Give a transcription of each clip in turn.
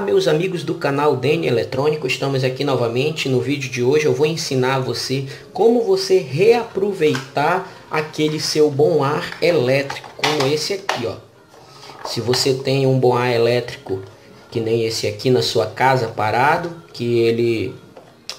meus amigos do canal Dene Eletrônico, estamos aqui novamente. No vídeo de hoje eu vou ensinar você como você reaproveitar aquele seu bom ar elétrico, como esse aqui, ó. Se você tem um bom ar elétrico, que nem esse aqui na sua casa parado, que ele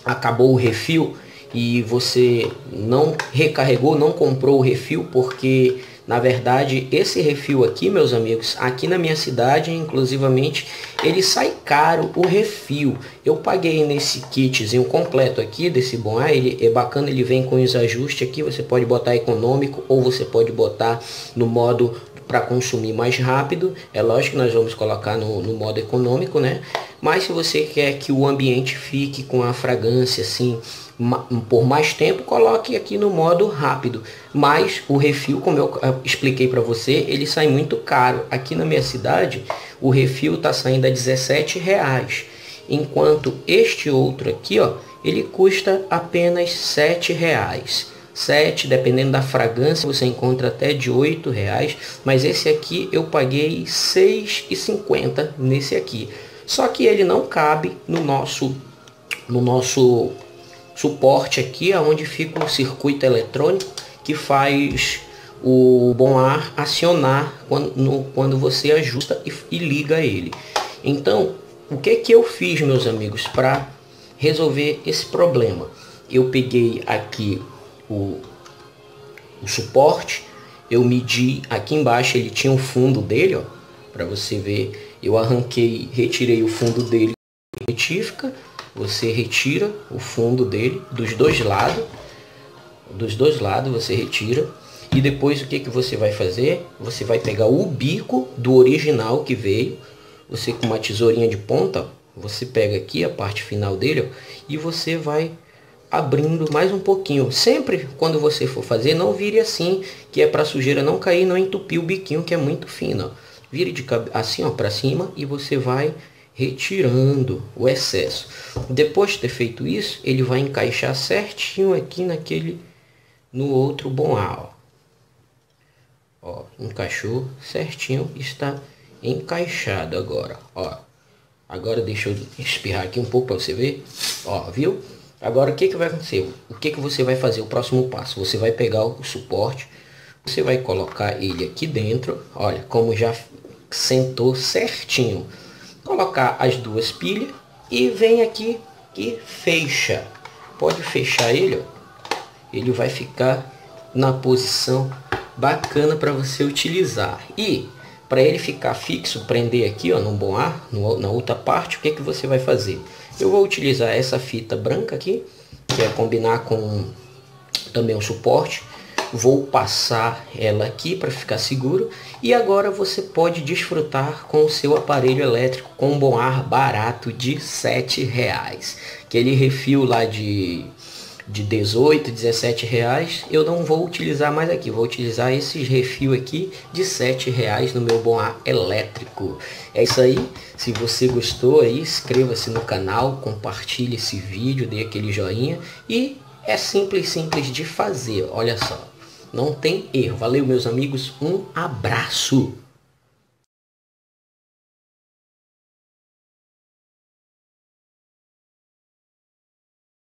acabou o refil e você não recarregou, não comprou o refil porque na verdade, esse refil aqui, meus amigos, aqui na minha cidade, inclusivamente, ele sai caro o refil. Eu paguei nesse kitzinho completo aqui, desse bom ar, ele é bacana, ele vem com os ajustes aqui, você pode botar econômico ou você pode botar no modo para consumir mais rápido. É lógico que nós vamos colocar no, no, modo econômico, né? Mas se você quer que o ambiente fique com a fragrância assim por mais tempo, coloque aqui no modo rápido. Mas o refil, como eu expliquei para você, ele sai muito caro. Aqui na minha cidade, o refil está saindo a 17 reais. Enquanto este outro aqui, ó, ele custa apenas 7 reais. 7, dependendo da fragrância, você encontra até de 8 reais. Mas esse aqui eu paguei 6,50 nesse aqui. Só que ele não cabe no nosso, no nosso suporte aqui, onde fica um circuito eletrônico que faz o bom ar acionar quando, no, quando você ajusta e, e liga ele. Então, o que que eu fiz, meus amigos, para resolver esse problema? Eu peguei aqui o, o suporte, eu medi aqui embaixo, ele tinha o um fundo dele, ó, para você ver. Eu arranquei, retirei o fundo dele retífica, você retira o fundo dele dos dois lados, dos dois lados você retira e depois o que que você vai fazer? Você vai pegar o bico do original que veio, você com uma tesourinha de ponta, você pega aqui a parte final dele ó, e você vai abrindo mais um pouquinho. Sempre quando você for fazer, não vire assim, que é para sujeira não cair, não entupir o biquinho que é muito fino. Ó. Vire de assim ó para cima e você vai retirando o excesso. Depois de ter feito isso, ele vai encaixar certinho aqui naquele no outro bom. Ó. ó, encaixou certinho, está encaixado agora, ó. Agora deixa eu espirrar aqui um pouco para você ver. Ó, viu? Agora o que, que vai acontecer? O que, que você vai fazer? O próximo passo. Você vai pegar o suporte. Você vai colocar ele aqui dentro. Olha, como já sentou certinho colocar as duas pilhas e vem aqui e fecha. Pode fechar ele, ó. ele vai ficar na posição bacana para você utilizar. E para ele ficar fixo, prender aqui ó, no bom ar, no, na outra parte, o que, que você vai fazer? Eu vou utilizar essa fita branca aqui, que é combinar com também um suporte Vou passar ela aqui para ficar seguro. E agora você pode desfrutar com o seu aparelho elétrico com um bom ar barato de R$ reais. Aquele refil lá de, de 18, 17 reais, eu não vou utilizar mais aqui. Vou utilizar esses refil aqui de 7 reais no meu bom ar elétrico. É isso aí. Se você gostou aí, inscreva-se no canal, compartilhe esse vídeo, dê aquele joinha e é simples, simples de fazer. Olha só. Não tem erro. Valeu, meus amigos. Um abraço.